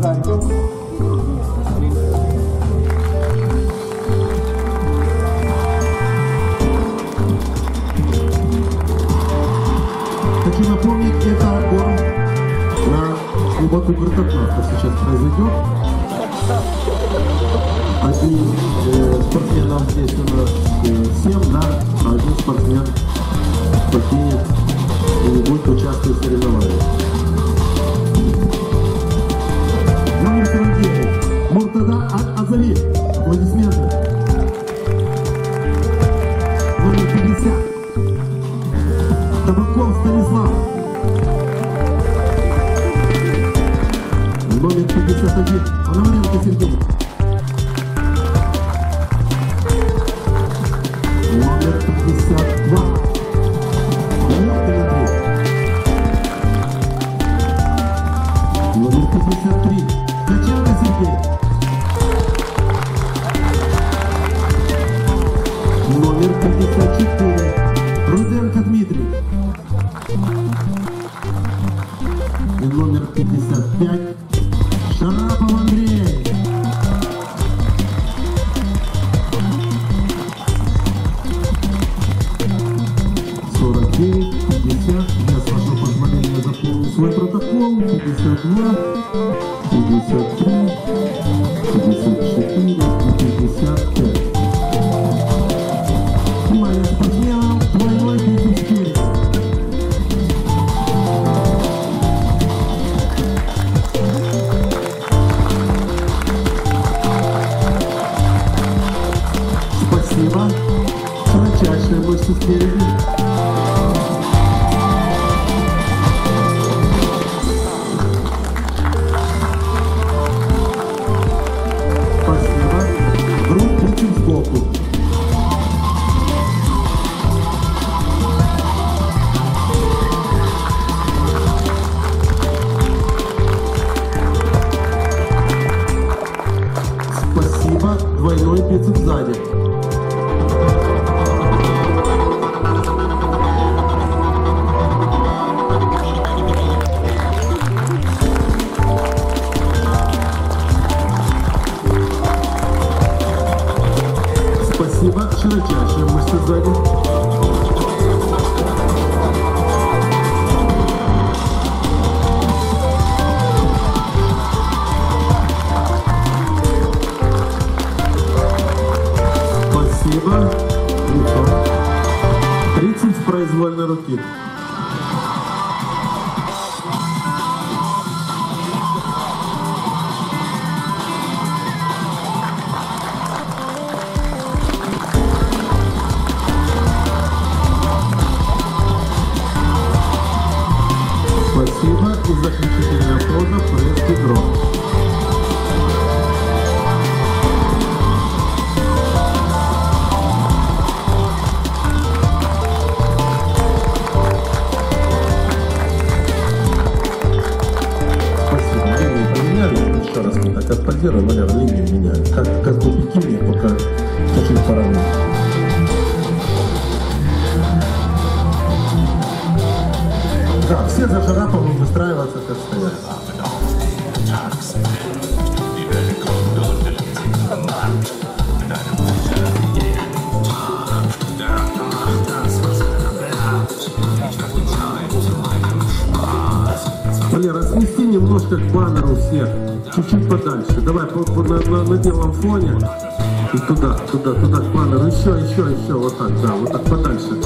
Хочу напомнить, это отбор на глубокую гортоплавку сейчас произойдет. Один э, спортсменов здесь у нас э, 7, да, а один спортсмен покинет и не будет участвовать в соревнованиях. И номер 55. Отпозируем, Валера, линию меняем. Как, как бикини, пока чуть-чуть поровнять. Да, все за Шараповым выстраиваться, как стоят. Валера, смести немножко к баннеру всех. Чуть-чуть подальше. Давай по, по- на, на- на белом фоне. И туда, туда, туда, к баннеру. Еще, еще, еще. Вот так, да, вот так подальше.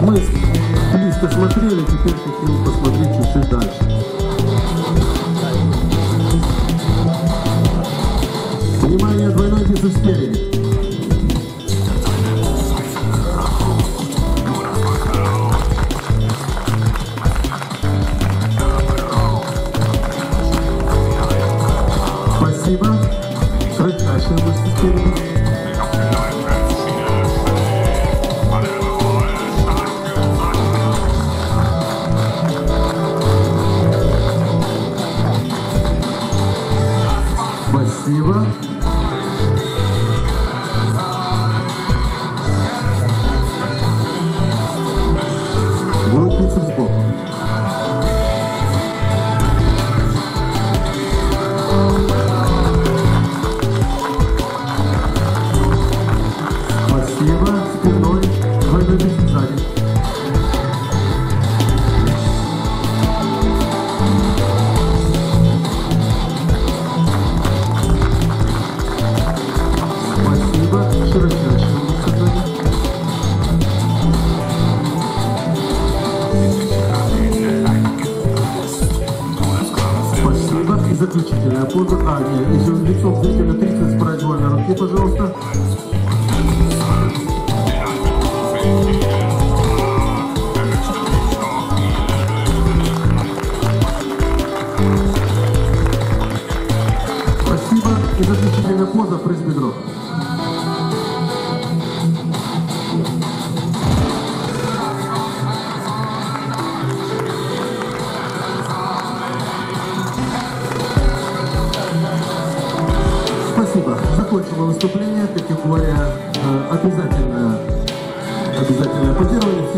Мы близко смотрели, теперь хотим посмотреть чуть-чуть дальше. Внимание, двойной бицепс спереди.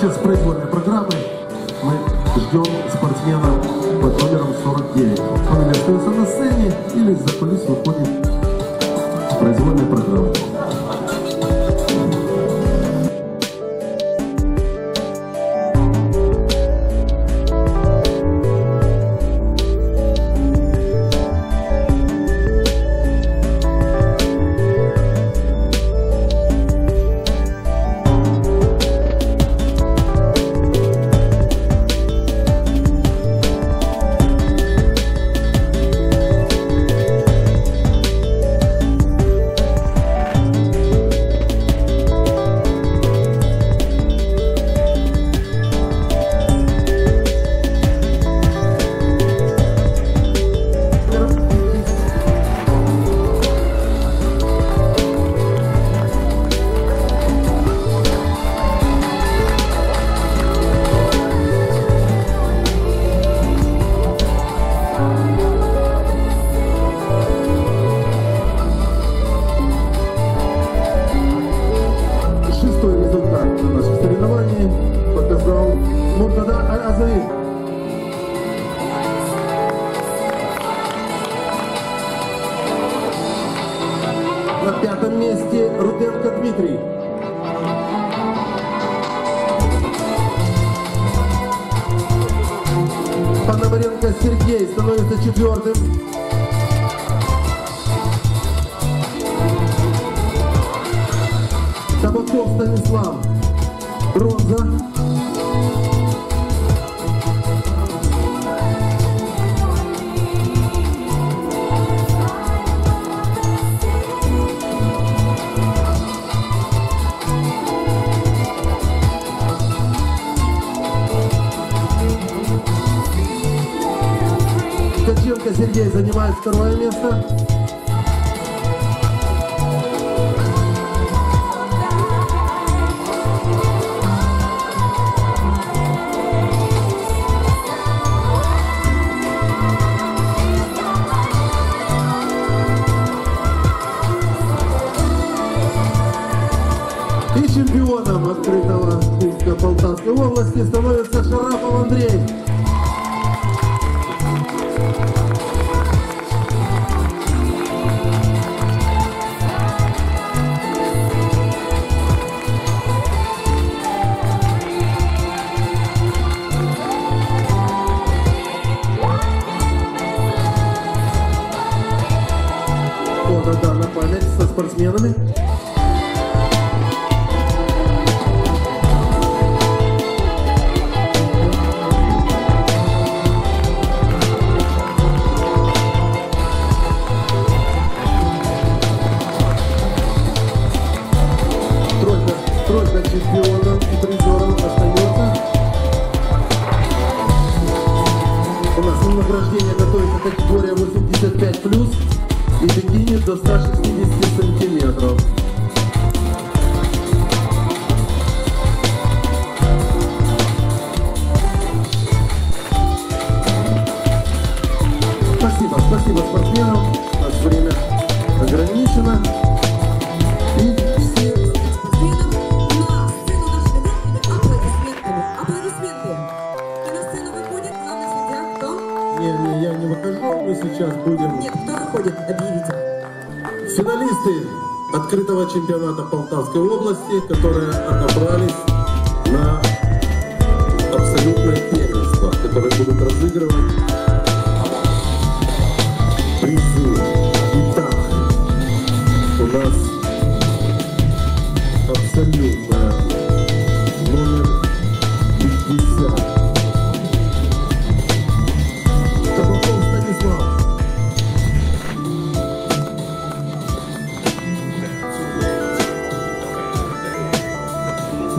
Сейчас с месте Руденко Дмитрий. Пономаренко Сергей становится четвертым. Табаков Станислав. Бронза. Ткаченко Сергей занимает второе место. И чемпионом открытого Кубка Полтавской области становится Шарапов Андрей. Память со спортсменами. Тройка, тройка чемпионов и призеров остается. У нас на награждение готовится категория 85+, и бикини до 160 Спасибо, спасибо спортсменам. У нас время ограничено. И все? Не, не, я не выхожу, мы сейчас будем Нет, кто выходит? Объявите. финалисты открытого чемпионата Полтавской области, которые отобрались на абсолютное первенство, которые будут разыгрывать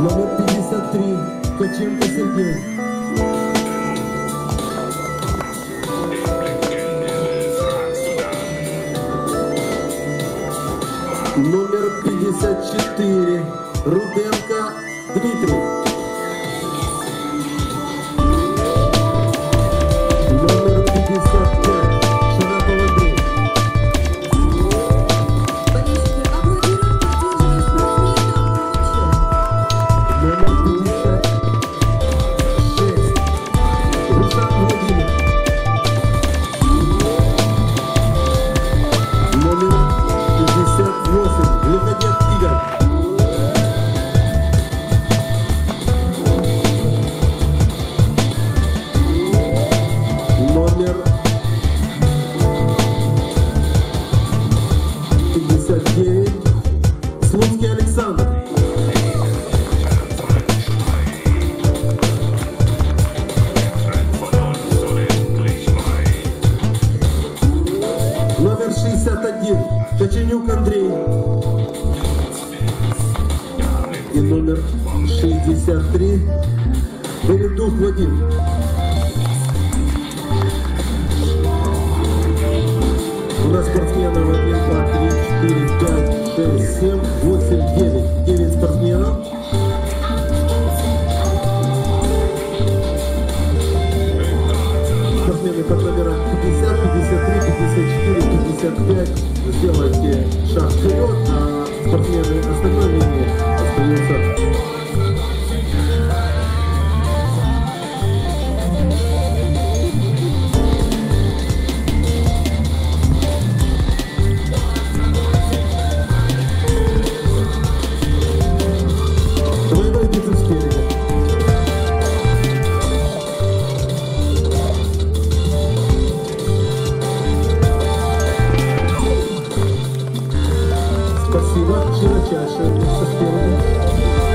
Номер 53, Коченко Сергей. Сделать шаг вперед, а спортсмены остановились. Música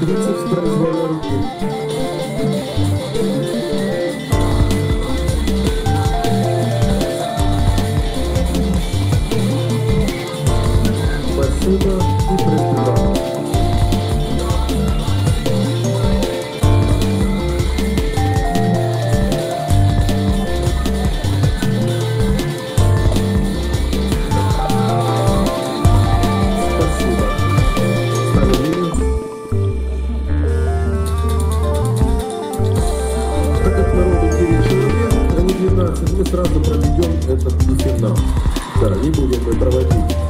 Ветер в твои руки. сразу проведем этот финал. Да, не будем мы проводить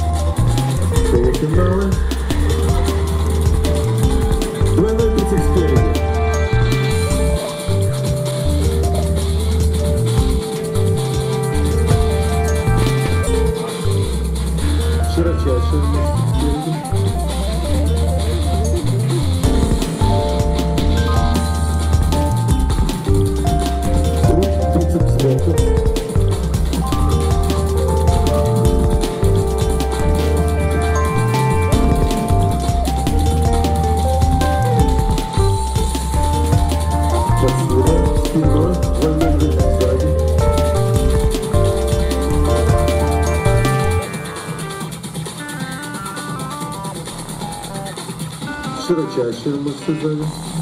怎么设真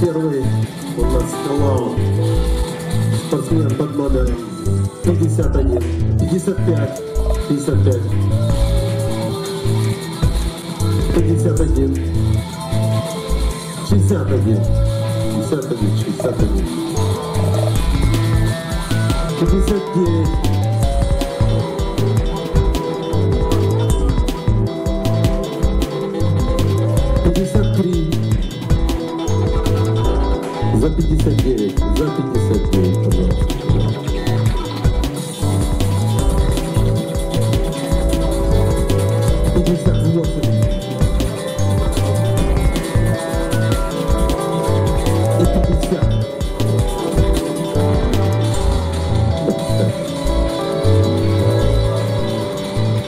Первый. У нас Клаун. Спортсмен под номером 51, 55, 55, 51, 61, 61, 61, 51,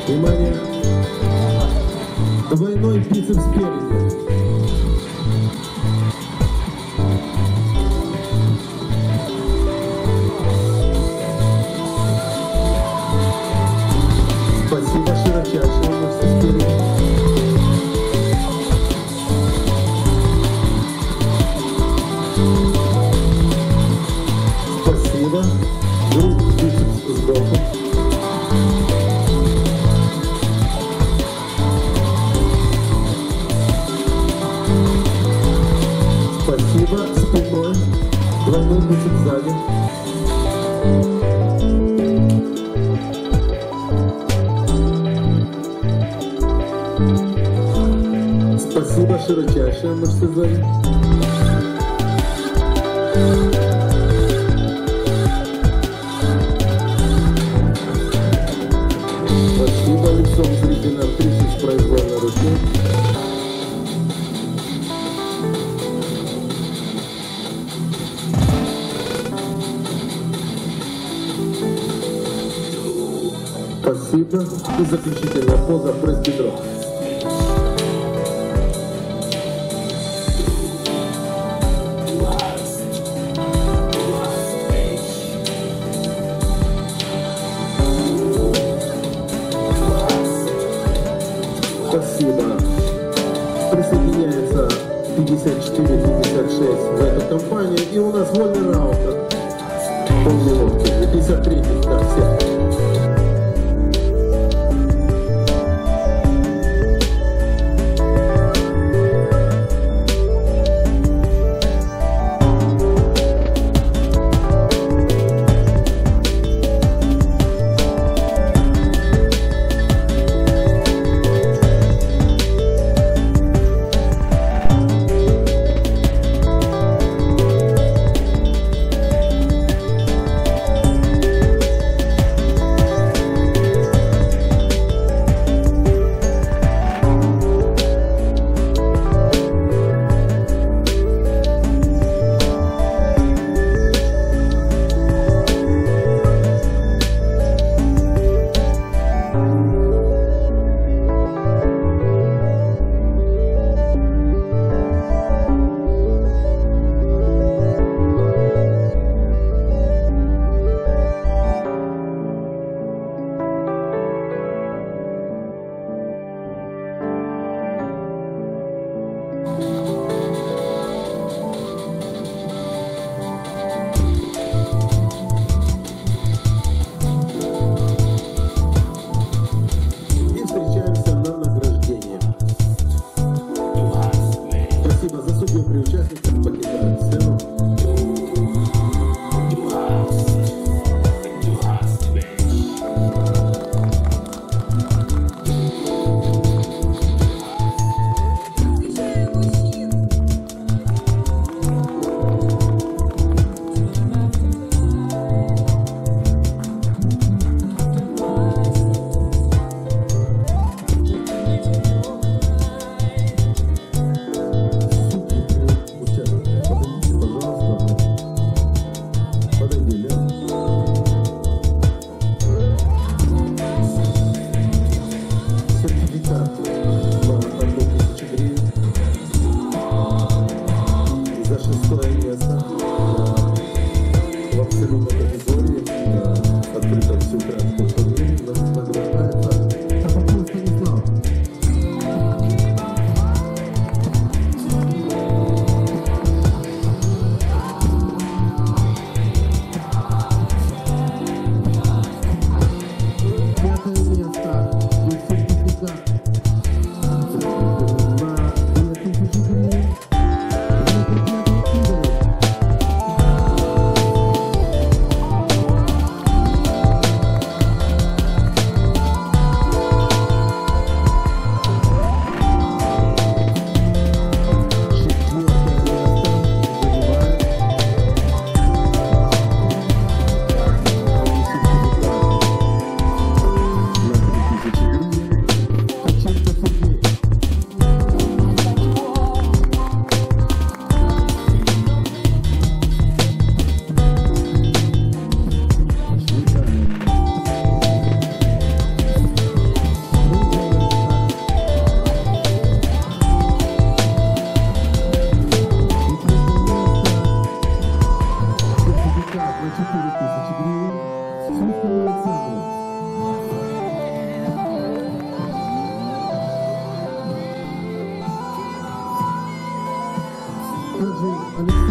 Внимание. Двойной бицепс спереди. Двойной бицепс сзади. Спасибо, широчайшие мышцы сзади. И заключительная поза пресс бедро. Спасибо. Присоединяется 54-56 в эту компанию. И у нас вольный раунд. Полминутки. 53 да, все. Perfect.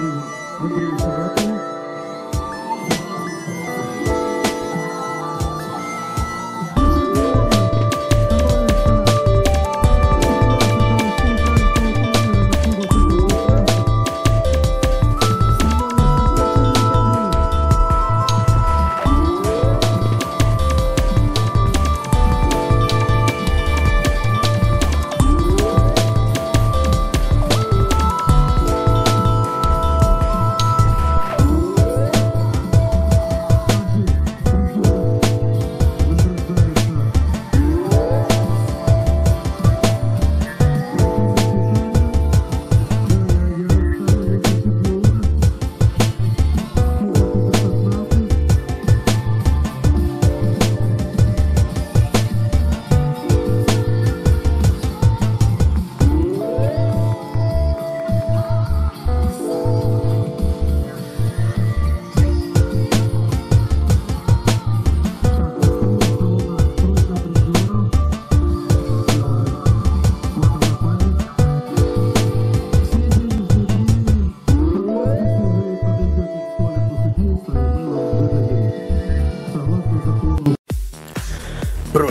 Thank you. Thank.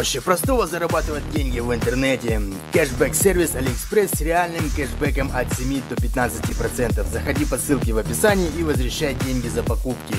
Проще простого зарабатывать деньги в интернете. Кэшбэк-сервис AliExpress с реальным кэшбэком от 7 до 15%. Заходи по ссылке в описании и возвращай деньги за покупки.